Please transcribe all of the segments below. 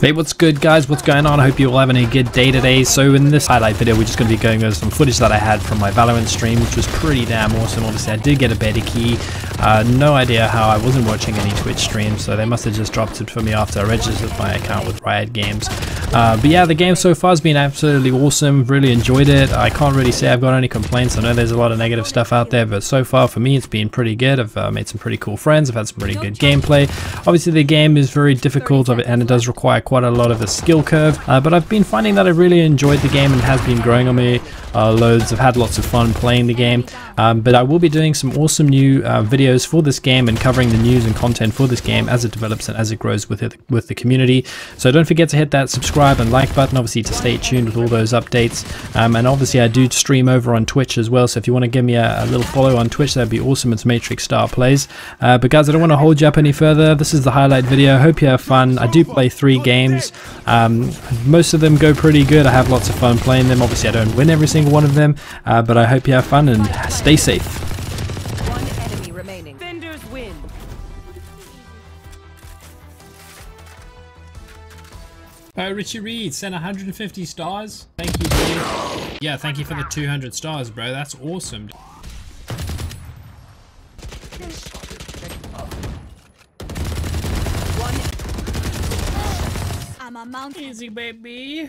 Hey, what's good guys? What's going on? I hope you're all having a good day today. So in this highlight video, we're just going to be going over some footage that I had from my Valorant stream, which was pretty damn awesome. Obviously, I did get a beta key. Uh, no idea how. I wasn't watching any Twitch streams, so they must have just dropped it for me after I registered my account with Riot Games. Uh, but yeah, the game so far has been absolutely awesome. Really enjoyed it. I can't really say I've got any complaints. I know there's a lot of negative stuff out there, but so far for me, it's been pretty good. I've uh, made some pretty cool friends. I've had some pretty good gameplay. Obviously, the game is very difficult and it does require quite a lot of a skill curve, uh, but I've been finding that I really enjoyed the game and has been growing on me uh, loads. I've had lots of fun playing the game, um, but I will be doing some awesome new uh, videos for this game and covering the news and content for this game as it develops and as it grows with it, with the community. So don't forget to hit that subscribe and like button, obviously to stay tuned with all those updates. Um, and obviously I do stream over on Twitch as well, so if you want to give me a, a little follow on Twitch, that'd be awesome. It's Matrix Star Playz. Uh, but guys, I don't want to hold you up any further. This is the highlight video. Hope you have fun. I do play three games. Um, most of them go pretty good. I have lots of fun playing them. Obviously, I don't win every single one of them, uh, but I hope you have fun and stay safe. Uh, Richie Reed sent 150 stars. Thank you, dude. Yeah, thank you for the 200 stars, bro. That's awesome. I'm a mountain. Easy, baby.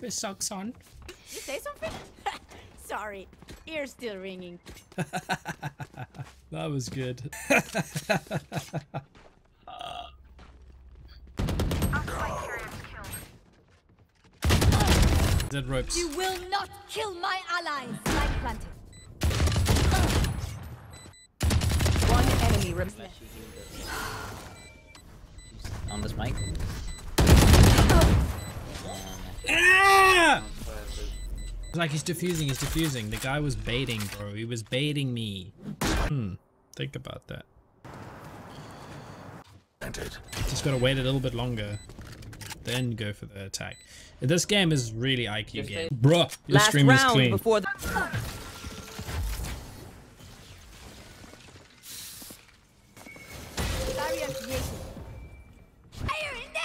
With socks on. You say something? Sorry, ear's still ringing. That was good. Dead ropes. You will not kill my allies. Light planted. One enemy remaining. on this mic. Ah! Like he's defusing, he's defusing. The guy was baiting, bro. He was baiting me. Hmm. Think about that. Just gotta wait a little bit longer. Then go for the attack. This game is really IQ game. Bruh, your Last stream is round clean. before the Barrier creation. Fire in the!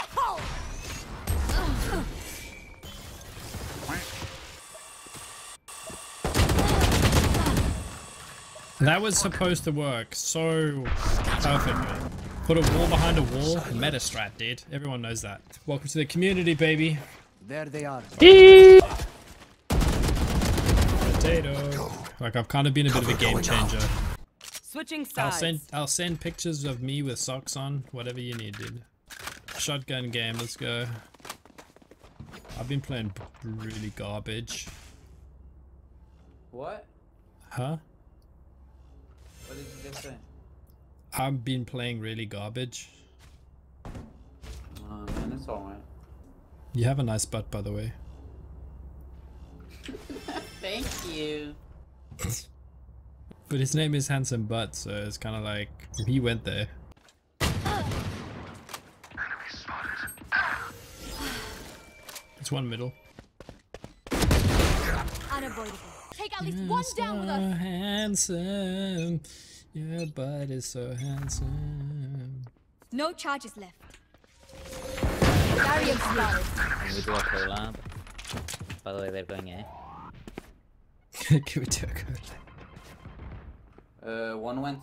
That was supposed to work so perfectly. Put a wall behind a wall. Meta strat, dude. Everyone knows that. Welcome to the community, baby. There they are. Potato. Like I've kind of been a bit of a game changer. switching sides. I'll send I'll send pictures of me with socks on, whatever you need, dude. Shotgun game, let's go. I've been playing really garbage. What? Huh? What did you just say? I've been playing really garbage. Oh man, it's alright. You have a nice butt, by the way. Thank you. But his name is Handsome Butt, so it's kind of like he went there. It's one middle. Unavoidable. Take at least one down with so us. handsome. Your butt is so handsome. No charges left. Barrier spotted. Can we do a collab? By the way, they're going A. Can we do a code? Uh, one went.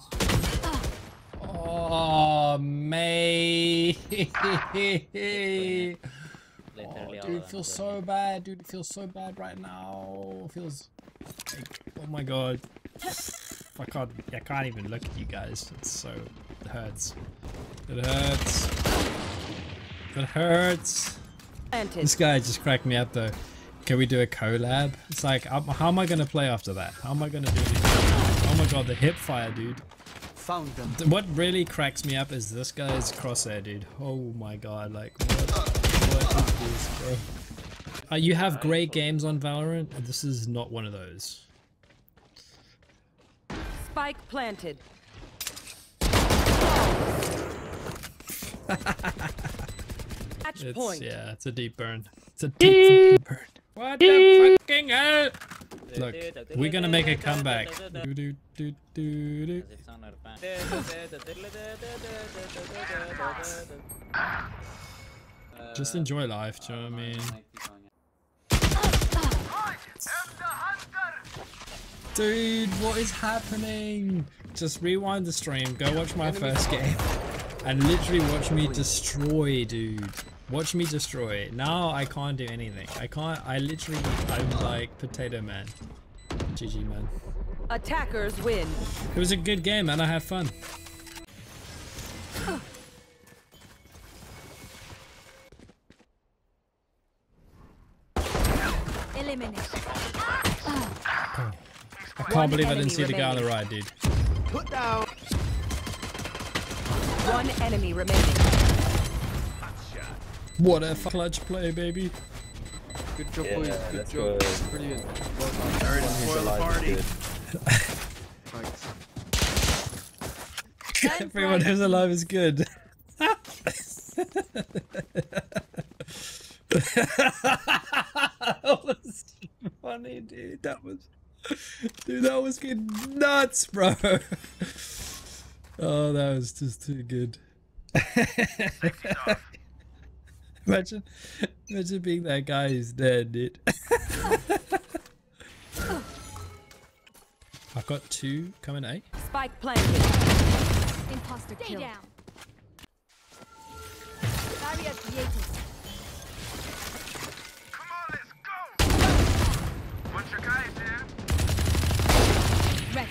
Oh, mate. Literally all Dude, it feels so bad. Dude, it feels so bad right now. It feels like, oh my god. I can't, I can't even look at you guys. It's so, it hurts. It hurts. It hurts. Planted. This guy just cracked me up though. Can we do a collab? It's like, how am I gonna play after that? How am I gonna do this? Oh my god, the hip fire, dude. Found them. What really cracks me up is this guy's crosshair, dude. Oh my god, like, what, what is this, bro? Uh, you have great games on Valorant, and this is not one of those. Spike planted. Match It's, point. yeah, it's a deep burn. It's a deep fucking burn. What the fucking hell? Look, we're gonna make a comeback. Just enjoy life, do you know what I mean? Dude, what is happening? Just rewind the stream, go watch my first game, and literally watch me destroy, dude. Watch me destroy. Now I can't do anything. I can't, I literally, I'm like Potato Man. GG, man. Attackers win. It was a good game, and I had fun. Eliminate. I can't believe I didn't see the guy on the right, dude. Put down. One enemy remaining. What a clutch play, baby. Good job, Yeah, boys. Good that's job. good. Brilliant. Well done. Sorry to spoil the party. Thanks. Everyone who's alive is good. that was funny, dude. That was, dude, that was getting nuts, bro. Oh, that was just too good. imagine, imagine being that guy who's dead, dude. I've got two coming, eh? Spike planted. Imposter Stay kill. down. Barrier created. Rest.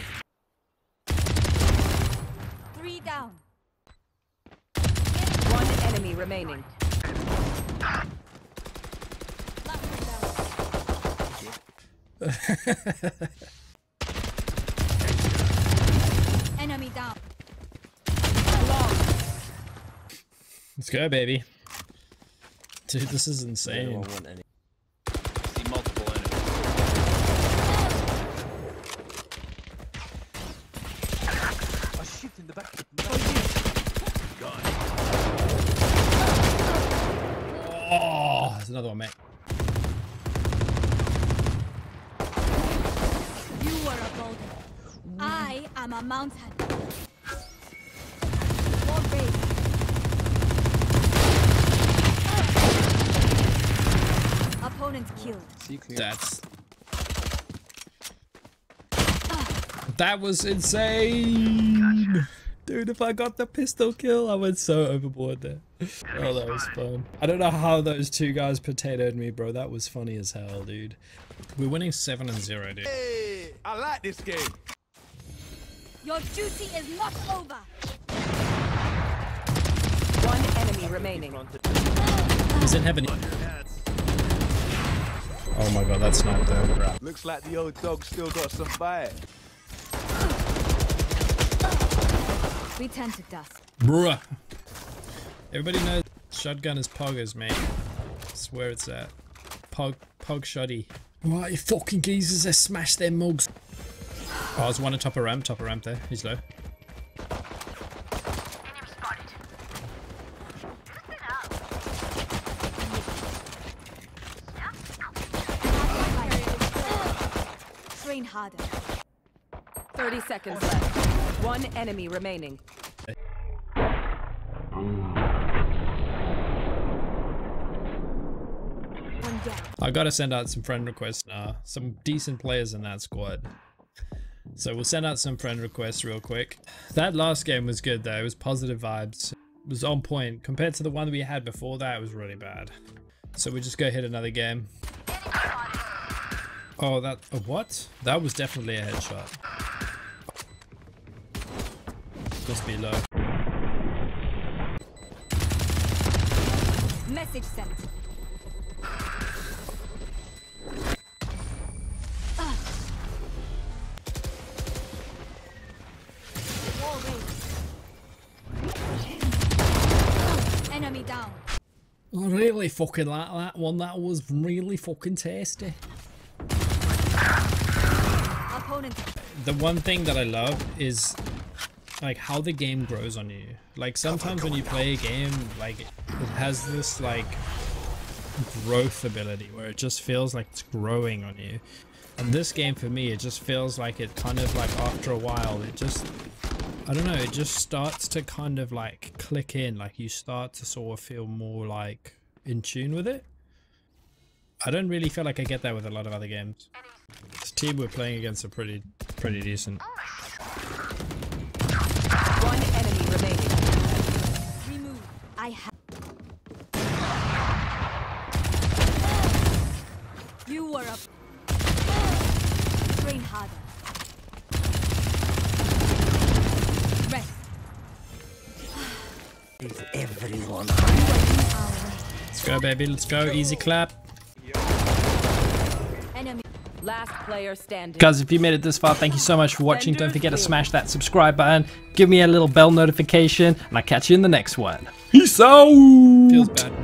Three down. One enemy remaining. Last one down. Enemy down. Let's go, baby. Dude, this is insane. See multiple enemies. A shit in the back. In the back. Oh, there's another one, mate. You are a boulder. I am a mountain. Wall raised. Opponent killed. See clear. That's. That was insane! Dude, if I got the pistol kill, I went so overboard there. Oh, that was fun. I don't know how those two guys potatoed me, bro. That was funny as hell, dude. We're winning 7 and 0, dude. Hey, I like this game. Your duty is not over. One enemy remaining. He's in heaven. Oh my god, that's not though. Looks like the old dog still got some bite. Return to dust. Bruh. Everybody knows shotgun is poggers, mate. That's where it's at. Pog, pog shoddy. Right, you fucking geezers, they smashed their mugs. Oh, there's one on top of ramp, top of ramp there. He's low. Harder. 30 seconds left. One enemy remaining. One down. I gotta send out some friend requests now. Some decent players in that squad. So we'll send out some friend requests real quick. That last game was good though. It was positive vibes. It was on point. Compared to the one we had before that, it was really bad. So we just go hit another game. Oh, that, a what? That was definitely a headshot. Must be low. Message sent. Down. Really fucking like that one. That was really fucking tasty. Opponent the one thing that I love is like how the game grows on you. Like sometimes when you play a game, like it has this like growth ability where it just feels like it's growing on you. And this game for me, it just feels like it kind of like after a while, it just I don't know, it just starts to kind of like click in. Like you start to sort of feel more like in tune with it. I don't really feel like I get that with a lot of other games. This team we're playing against are pretty pretty decent. One enemy remaining. Remove. I have. You were up. Train harder. Rest. Is everyone Let's go baby, let's go. Easy clap. Last player standing. Guys, if you made it this far, thank you so much for watching. Don't forget to smash that subscribe button. Give me a little bell notification, and I'll catch you in the next one. Peace out! Feels bad.